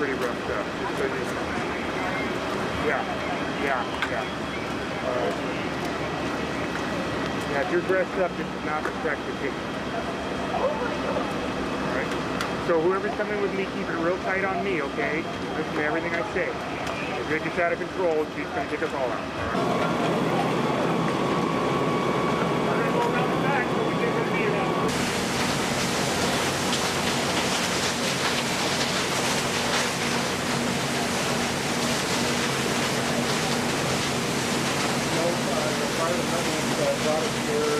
pretty rough stuff. So. Yeah, yeah, yeah. Uh, yeah, if you're dressed up, this is not the case. Alright? So whoever's coming with me, keep it real tight on me, okay? Listen to everything I say. If it gets out of control, she's gonna take us all out. Alright? We're gonna go around the back so we get rid of the, uh, Uh, the department uh, brought us here